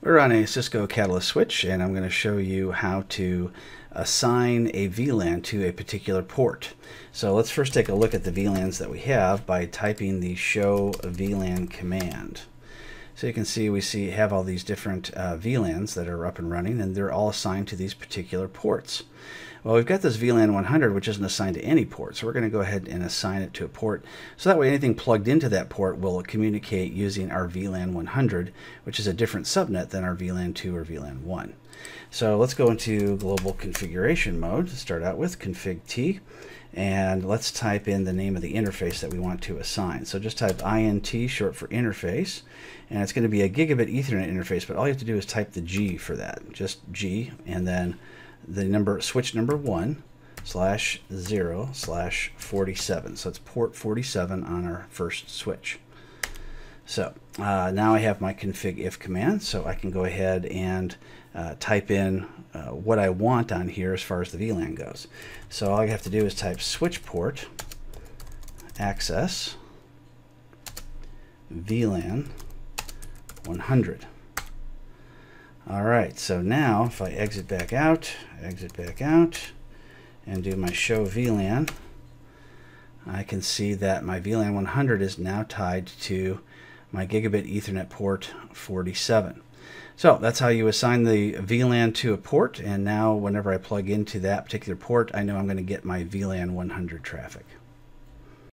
We're on a Cisco Catalyst switch and I'm going to show you how to assign a VLAN to a particular port. So let's first take a look at the VLANs that we have by typing the show VLAN command. So you can see we see have all these different uh, VLANs that are up and running and they're all assigned to these particular ports. Well, we've got this VLAN 100, which isn't assigned to any port. So we're going to go ahead and assign it to a port. So that way anything plugged into that port will communicate using our VLAN 100, which is a different subnet than our VLAN 2 or VLAN 1. So let's go into global configuration mode to start out with, config T. And let's type in the name of the interface that we want to assign. So just type INT, short for interface. And it's going to be a gigabit Ethernet interface, but all you have to do is type the G for that. Just G, and then the number switch number one slash zero slash 47. So it's port 47 on our first switch. So uh, now I have my config if command, so I can go ahead and uh, type in uh, what I want on here as far as the VLAN goes. So all I have to do is type switch port access VLAN 100. All right, so now if I exit back out, exit back out, and do my show VLAN, I can see that my VLAN 100 is now tied to my gigabit Ethernet port 47. So that's how you assign the VLAN to a port, and now whenever I plug into that particular port, I know I'm going to get my VLAN 100 traffic.